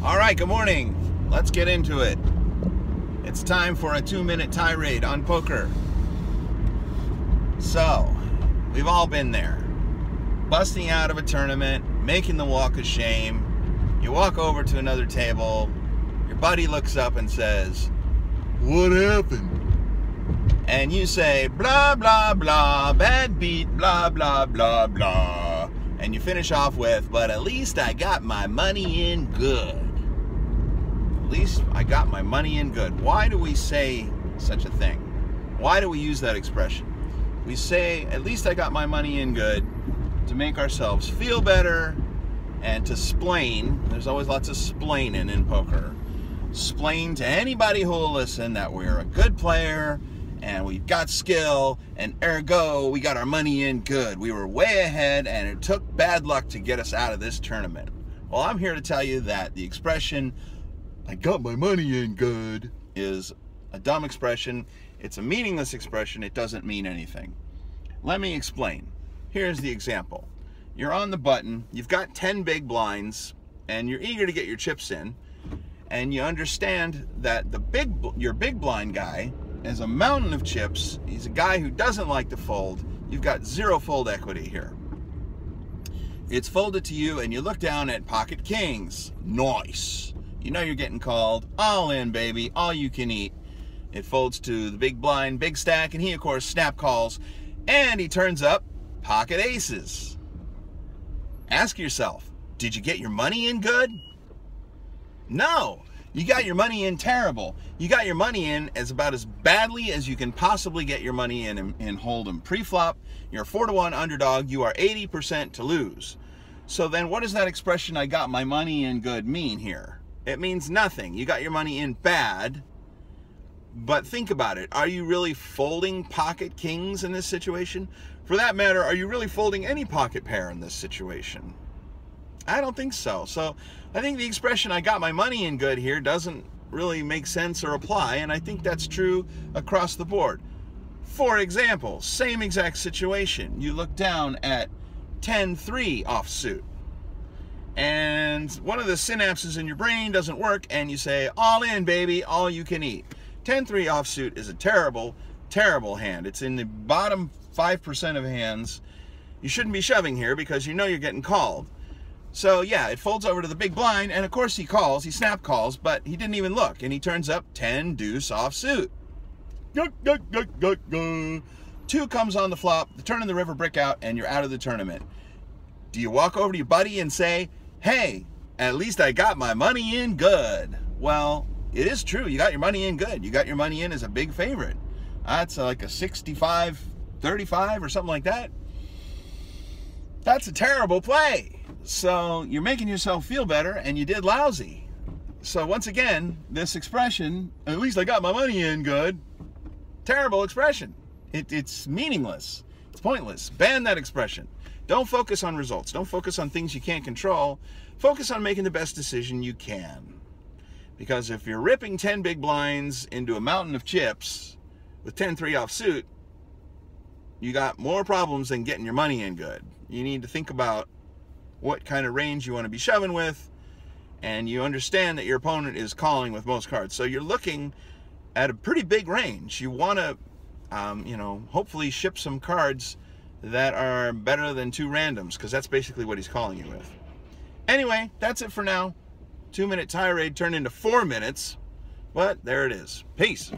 All right, good morning. Let's get into it. It's time for a two minute tirade on poker. So, we've all been there. Busting out of a tournament, making the walk of shame. You walk over to another table, your buddy looks up and says, What happened? And you say, blah, blah, blah, bad beat, blah, blah, blah, blah. And you finish off with, but at least I got my money in good. At least I got my money in good. Why do we say such a thing? Why do we use that expression? We say, at least I got my money in good to make ourselves feel better and to splain. There's always lots of splaining in poker. Splain to anybody who will listen that we're a good player and we've got skill and ergo we got our money in good. We were way ahead and it took bad luck to get us out of this tournament. Well, I'm here to tell you that the expression I got my money in good is a dumb expression. It's a meaningless expression. It doesn't mean anything. Let me explain. Here's the example. You're on the button, you've got 10 big blinds and you're eager to get your chips in and you understand that the big your big blind guy is a mountain of chips. He's a guy who doesn't like to fold. You've got zero fold equity here. It's folded to you and you look down at pocket kings. Nice. You know you're getting called. All in, baby. All you can eat. It folds to the big blind, big stack, and he, of course, snap calls. And he turns up pocket aces. Ask yourself, did you get your money in good? No. You got your money in terrible. You got your money in as about as badly as you can possibly get your money in and hold'em Pre-flop, you're 4 to 1 underdog, you are 80% to lose. So then what does that expression, I got my money in good, mean here? It means nothing. You got your money in bad, but think about it. Are you really folding pocket kings in this situation? For that matter, are you really folding any pocket pair in this situation? I don't think so. So I think the expression I got my money in good here doesn't really make sense or apply, and I think that's true across the board. For example, same exact situation. You look down at 10-3 offsuit, and one of the synapses in your brain doesn't work, and you say, all in, baby, all you can eat. 10-3 offsuit is a terrible, terrible hand. It's in the bottom 5% of hands. You shouldn't be shoving here because you know you're getting called. So yeah, it folds over to the big blind, and of course he calls, he snap calls, but he didn't even look, and he turns up 10 deuce off suit. Two comes on the flop, the turn of the river brick out, and you're out of the tournament. Do you walk over to your buddy and say, hey, at least I got my money in good? Well, it is true, you got your money in good. You got your money in as a big favorite. That's like a 65, 35 or something like that. That's a terrible play. So you're making yourself feel better and you did lousy. So once again, this expression, at least I got my money in good, terrible expression. It, it's meaningless. It's pointless. Ban that expression. Don't focus on results. Don't focus on things you can't control. Focus on making the best decision you can. Because if you're ripping 10 big blinds into a mountain of chips with 10-3 off suit, you got more problems than getting your money in good. You need to think about what kind of range you want to be shoving with, and you understand that your opponent is calling with most cards. So you're looking at a pretty big range. You want to, um, you know, hopefully ship some cards that are better than two randoms, because that's basically what he's calling you with. Anyway, that's it for now. Two minute tirade turned into four minutes, but there it is. Peace.